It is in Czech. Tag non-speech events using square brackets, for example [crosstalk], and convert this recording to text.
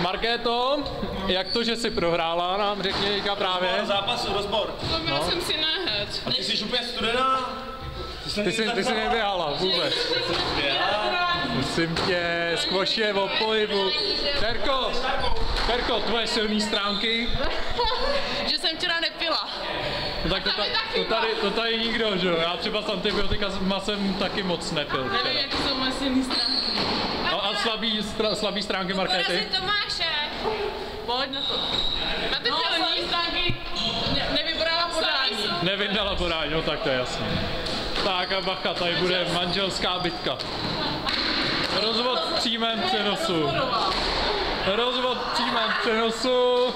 Markéto, jak to, že jsi prohrála, nám řekni teďka právě. Zápas, rozbor. Koupila No. jsem si náhod. A ty jsi úplně studená? Ty jsi, ty jsi neběhala vůbec. Prosím tě, squash je o pohybu. Terko, Terko, tvoje silné stránky. [laughs] Že jsem včera nepila. No tak to, ta, to, tady, to tady nikdo, že jo? Já třeba s antibiotika jsem taky moc nepil. Nevím, jaký jsou moje silný stránky. No slabý, stra, slabý stránky Markéty? Tomáše. Pojď na to. Máte no, silný stránky ne, nevybrala podání. Nevyndala podání, no tak to je jasné. Tak a bacha, tady bude manželská bitka. Rozvod v přímém přenosu. Rozvod v přímém přenosu.